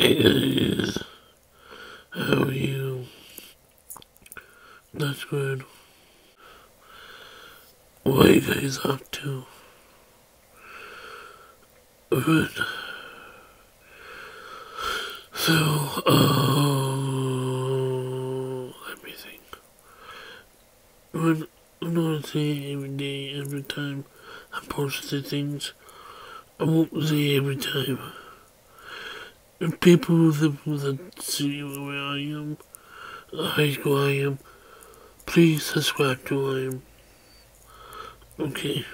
Guys, how you? That's good. What you guys up to? Good. So, uh, let me think. When I'm not saying every day, every time I post the things, I won't say every time. People that, that see where I am, high school I am, please subscribe to I am. Okay.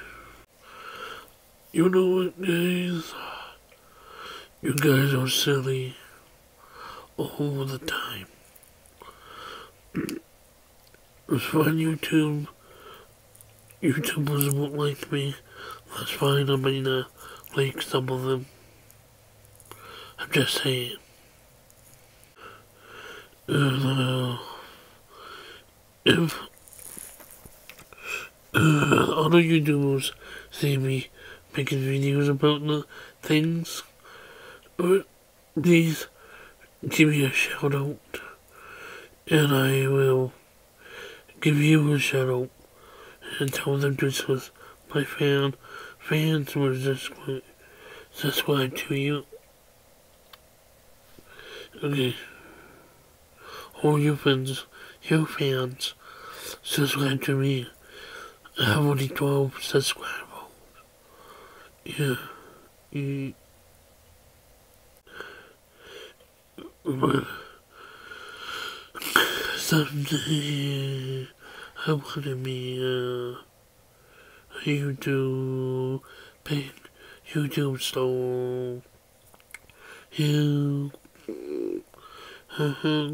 You know what, guys? You guys are silly all the time. It's fine, YouTube. YouTubers won't like me. That's fine, I may not uh, like some of them. I'm just saying. Uh, if uh, other YouTubers see me making videos about the things, please give me a shout out, and I will give you a shout out and tell them this was my fan. Fans were subscribe to you. Okay. All you fans, you fans, subscribe to me. I have only 12 subscribers. Yeah. yeah. But someday I want to be a YouTube, big YouTube star. You uh-huh.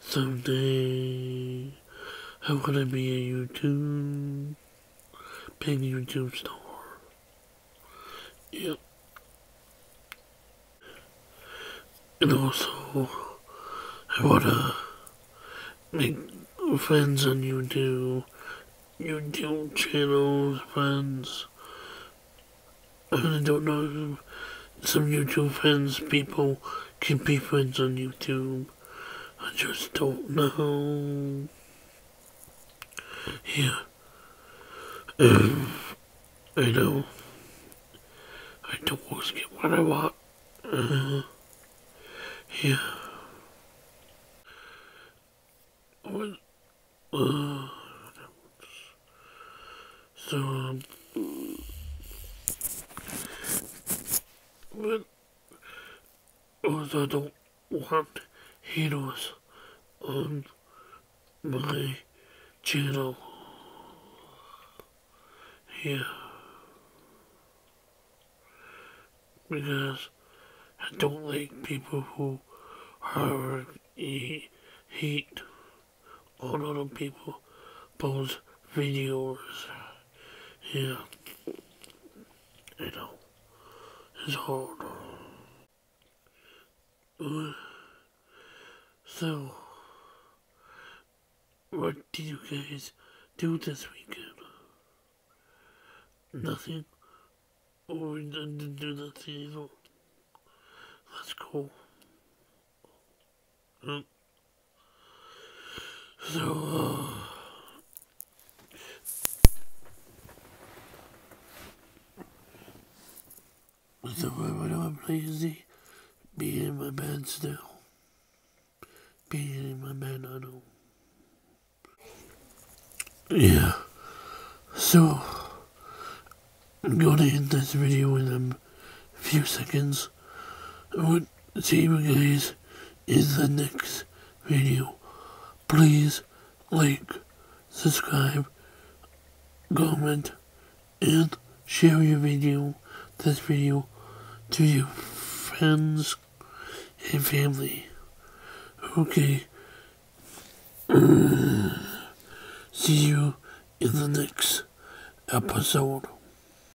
Someday I wanna be a YouTube big YouTube star. Yep. And also I wanna make friends on YouTube, YouTube channels, friends. I don't know some YouTube friends, people can be friends on YouTube. I just don't know. Yeah. Um, I know. I don't always get what I want. Uh, yeah. What? Uh, so, um, But I don't want heroes on my channel. Yeah. Because I don't like people who are hate on other people post videos. Yeah. I know hard. So, what did you guys do this weekend? Nothing? Or we didn't do nothing all? That's cool. So, uh, So when I'm lazy, being in my bed still. Being in my bed, I don't. Yeah. So, I'm gonna end this video in a few seconds. I would see you guys in the next video. Please like, subscribe, comment, and share your video, this video to your friends and family. Okay. see you in the next episode.